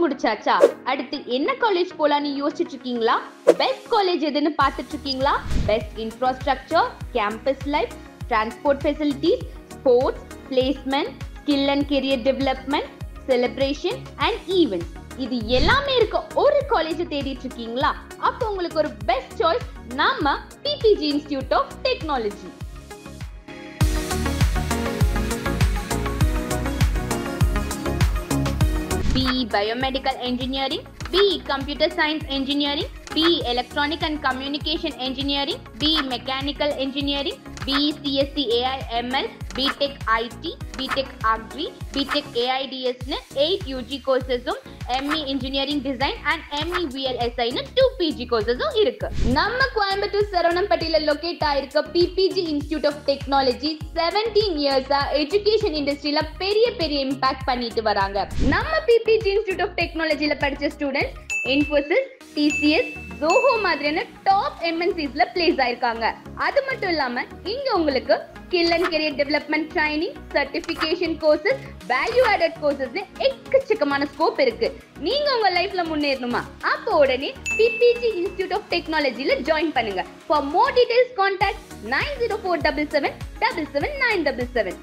முடிச்சாச்சா? அடுத்து என்ன காலேஜ் போலான்னு யோசிச்சுட்டு இருக்கீங்களா பெஸ்ட் காலேஜ் எதுன்னு பார்த்துட்டு இருக்கீங்களா best infrastructure campus life transport facilities sports placement skill and career development celebration and events இது எல்லாமே இருக்க ஒரு காலேஜ் தேடிட்டு இருக்கீங்களா அப்போ உங்களுக்கு ஒரு பெஸ்ட் சாய்ஸ் நம்ம PPG institute of technology BE Biomedical Engineering, BE Computer Science Engineering, BE Electronic and Communication Engineering, BE Mechanical Engineering, BE CSE AIML BTech IT BTech agri BTech ஏஐடிஎஸ்னு eight UG கோர்சஸும் ME engineering design and ME விஎல்எஸ்ஐனு two PG கோர்சஸும் இருக்கு நம்ம கோயம்புத்தூர் சரவணம்பட்டியில locate ஆயிருக்க PPG institute of technology seventeen இயர்ஸா education இண்டஸ்ட்ரியில பெரிய பெரிய impact பண்ணிட்டு வராங்க நம்ம பிபிஜி இன்ஸ்டியூட் ஆஃப் டெக்னாலஜியில படிச்ச ஸ்டூடெண்ட்ஸ் இன்ஃபோசிஸ் டிசிஎஸ் ஜோஹோ மாதிரியான டாப் எம்என்சிஸ்ல பிளேஸ் ஆயிருக்காங்க. அது மட்டும் இல்லாம இங்க உங்களுக்கு skill and career development training certification courses value added courses எக்கச்சக்கமான ஸ்கோப் இருக்கு. நீங்க உங்க லைஃப்ல முன்னேறணுமா? அப்போ உடனே பிபிஜி இன்ஸ்டியூட் ஆஃப் டெக்னாலஜில ஜாயின் பண்ணுங்க. For more details contact nine zero four double seven double seven nine double seven